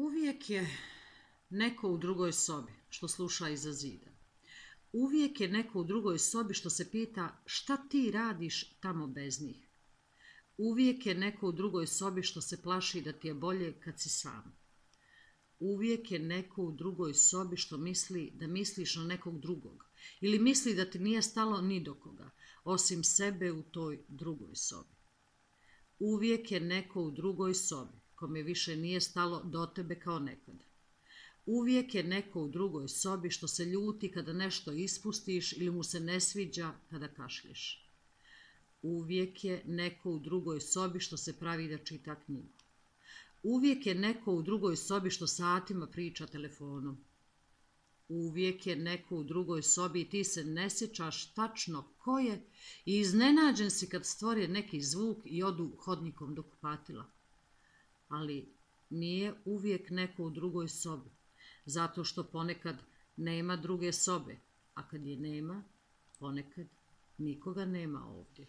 Uvijek je neko u drugoj sobi što sluša iza zida. Uvijek je neko u drugoj sobi što se pita šta ti radiš tamo bez njih. Uvijek je neko u drugoj sobi što se plaši da ti je bolje kad si sam. Uvijek je neko u drugoj sobi što misli da misliš na nekog drugog ili misli da ti nije stalo ni do koga, osim sebe u toj drugoj sobi. Uvijek je neko u drugoj sobi kome više nije stalo do tebe kao nekada. Uvijek je neko u drugoj sobi što se ljuti kada nešto ispustiš ili mu se ne sviđa kada kašlješ. Uvijek je neko u drugoj sobi što se pravi da čita knjigu. Uvijek je neko u drugoj sobi što satima priča telefonom. Uvijek je neko u drugoj sobi i ti se ne sjećaš tačno ko je i iznenađen si kad stvori neki zvuk i odu hodnikom do kupatila. Ali nije uvijek neko u drugoj sobi, zato što ponekad nema druge sobe, a kad je nema, ponekad nikoga nema ovdje.